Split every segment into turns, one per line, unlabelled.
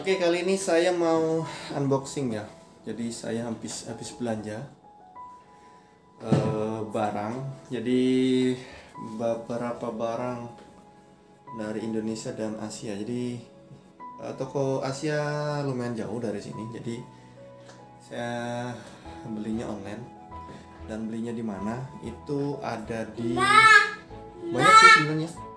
Oke kali ini saya mau unboxing ya. Jadi saya habis habis belanja eh, barang. Jadi beberapa barang dari Indonesia dan Asia. Jadi eh, toko Asia lumayan jauh dari sini. Jadi saya belinya online dan belinya di mana? Itu ada di banyak sih sebenarnya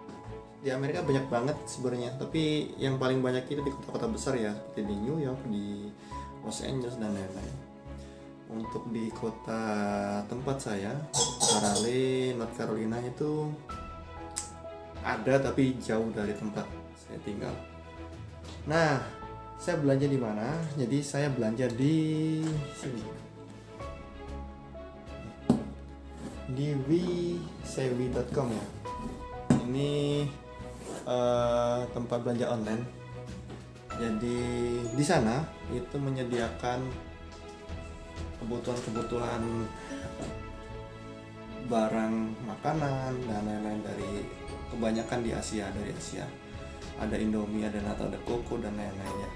di Amerika banyak banget sebenarnya. Tapi yang paling banyak itu di kota-kota besar ya seperti di New York di Los Angeles dan lain-lain. Untuk di kota tempat saya Raleigh North Carolina itu ada tapi jauh dari tempat saya tinggal. Nah saya belanja di mana? Jadi saya belanja di sini. Di wisewi.com ya. Ini uh, tempat belanja online. Jadi di sana itu menyediakan kebutuhan-kebutuhan barang makanan dan lain-lain dari kebanyakan di Asia dari Asia. Ada Indomie, ada Natal, ada Koko dan lain-lainnya.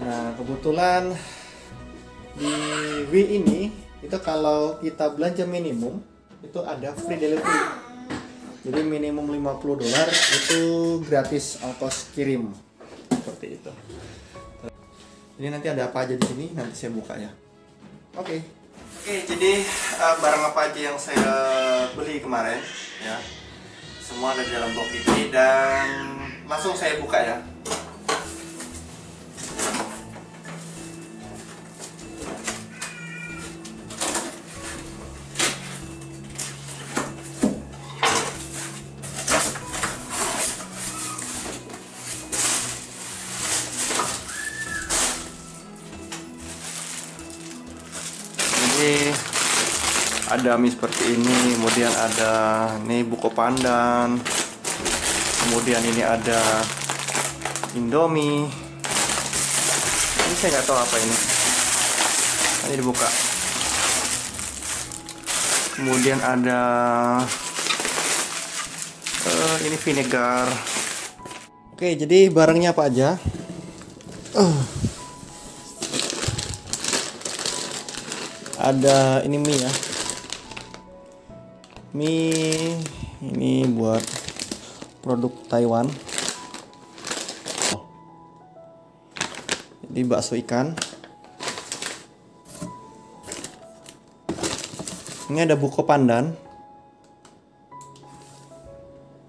Nah kebetulan di Wi ini itu kalau kita belanja minimum itu ada free delivery jadi minimum 50 dolar itu gratis ongkos kirim. Seperti itu. Jadi nanti ada apa aja di sini? Nanti saya buka ya oke. Okay. oke okay, jadi uh, barang apa aja yang saya beli kemarin ya. Semua ada di dalam box ini dan langsung saya buka ya ini ada mie seperti ini kemudian ada nih buko pandan kemudian ini ada indomie. Ini saya nggak tahu apa ini. Ini dibuka. Kemudian ada uh, ini vinegar. Oke jadi barangnya apa aja? Uh. Ada ini mie ya. Mie ini buat produk Taiwan. Jadi bakso ikan. Ini ada buko pandan.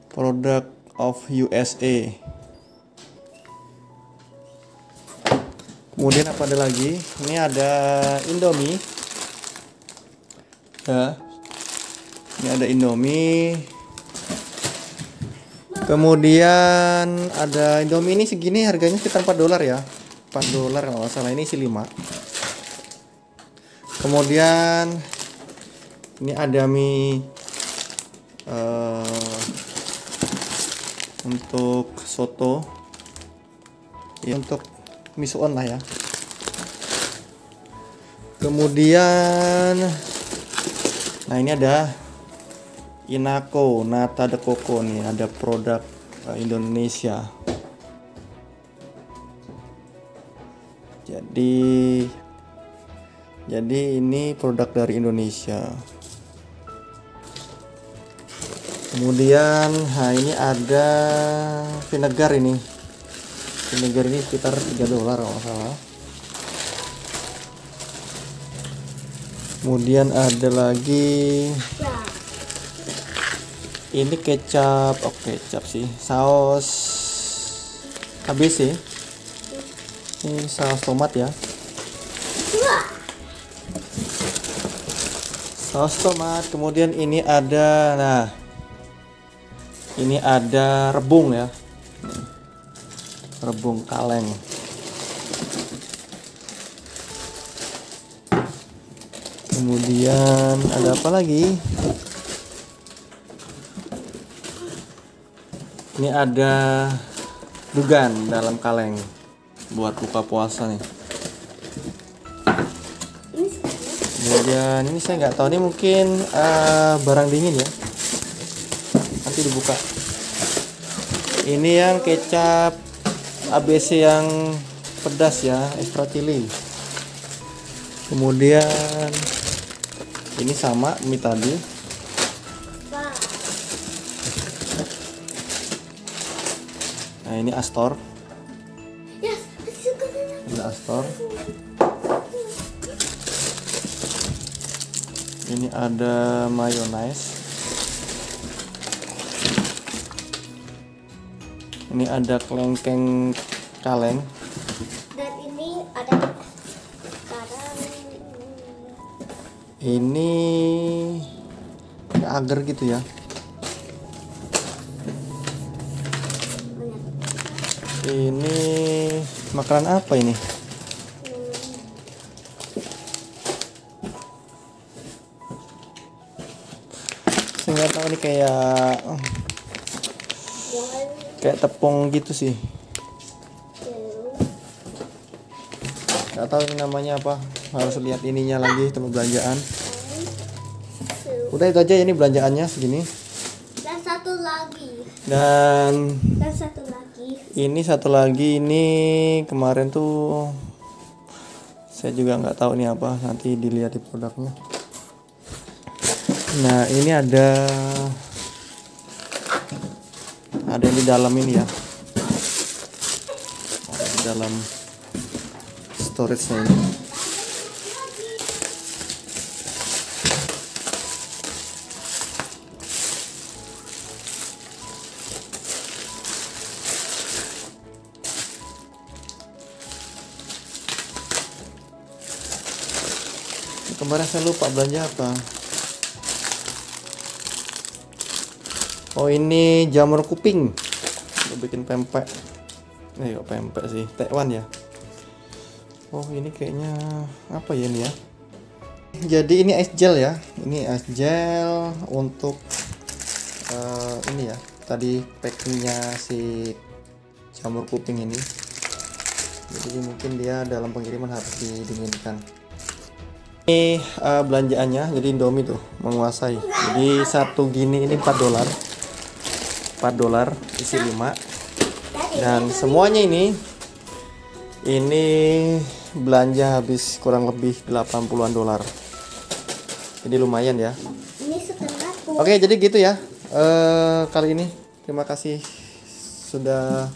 Produk of USA kemudian apa ada lagi? Ini ada Indomie ya ini ada Indomie. Kemudian ada Indomie ini segini harganya sekitar 4 dolar ya. 4 dolar kalau nggak salah. Ini isi 5 kemudian ini ada mie uh, untuk soto. Ya, untuk misuon lah ya. Kemudian Nah ini ada Inako Nata de Coco nih ada produk uh, Indonesia. Jadi jadi ini produk dari Indonesia. Kemudian, nah ini ada vinegar ini. Vinegar ini sekitar 3 dolar kalau salah. Kemudian ada lagi. Ini kecap. Oh kecap sih. Saus. ABC ini saus tomat ya. Saus tomat. Kemudian ini ada nah ini ada rebung ya. Rebung kaleng kemudian ada apa lagi? Ini ada dugan dalam kaleng buat buka puasa nih. Kemudian ini saya nggak tahu ini mungkin uh, barang dingin ya. Nanti dibuka. Ini yang kecap ABC yang pedas ya extra chili. Kemudian ini sama mie tadi. Nah ini astor. Ini astor. Ini ada mayonnaise. Ini ada kelengkeng kaleng
ini
agar gitu ya. Ini makanan apa ini? Saya tahu ini kayak kayak tepung gitu sih. Nggak tahu ini namanya apa harus lihat ininya lagi tempat belanjaan. Udah itu aja ini belanjaannya segini.
Dan satu lagi.
Dan
dan satu lagi.
ini satu lagi ini kemarin tuh saya juga nggak tahu ini apa nanti dilihat di produknya. Nah ini ada ada yang di dalam ini ya. Ada di dalam storage nya ini kemarin saya lupa belanja apa. Oh ini jamur kuping. Udah bikin pempek. Eh kok pempek sih? Tekwan ya? Oh ini kayaknya apa ya ini ya? Jadi ini es gel ya. Ini es gel untuk eh, ini ya tadi packingnya si jamur kuping ini. Jadi mungkin dia dalam pengiriman harus didinginkan ini eh, belanjaannya jadi Indomie tuh menguasai. Jadi satu gini ini 4 dolar. 4 dolar isi 5 dan semuanya ini ini belanja habis kurang lebih 80-an dolar. Jadi lumayan ya. Oke jadi gitu ya eh kali ini. Terima kasih sudah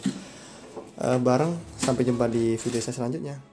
eh, bareng. Sampai jumpa di video saya selanjutnya